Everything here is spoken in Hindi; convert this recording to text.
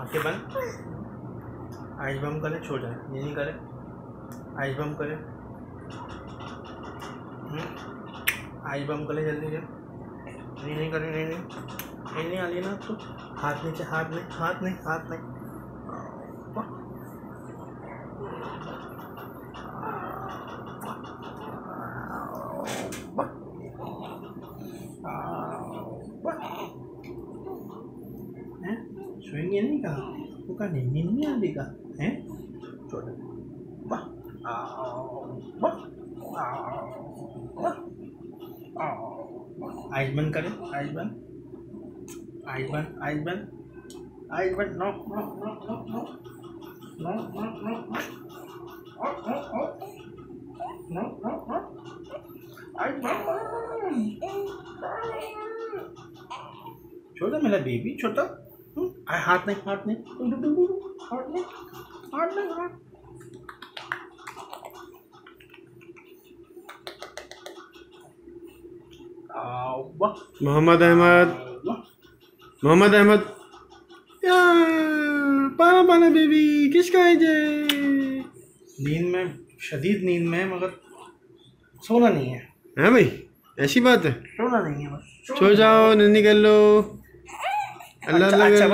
आँखें बंद। आइज़ बम करे, छोड़ जाए। ये नहीं करे। आइज़ बम करे। आइज़ बम करे जल्दी से। नहीं नहीं करे, नहीं नहीं। नहीं आ रही ना तो हाथ नीचे, हाथ नहीं हाथ नहीं हाथ नहीं। हैं छुएँगे नहीं कहा वो कहा नहीं नींद नहीं आती कहा हैं छोड़ वाह आओ, वाह आओ, वाह आओ। आइज़ बंद करें आइज़ बंद आइज़ बंद आइज़ बंद आइज़ बंद no no no no no no no no no ओ, छोटा मेरा बेबी छोटा। हम्म, हाथ नहीं हाथ नहीं। हाथ नहीं हाथ नहीं हाथ। मोहम्मद अहमद। मोहम्मद अहमद। पाना पाना बेबी किसका है जे नींद में शदीद नींद में है, मगर सोना नहीं है। है भाई? ऐसी बात है। सोना नहीं है बस। सो जाओ नींद कर लो। अल्लाह अच्छा,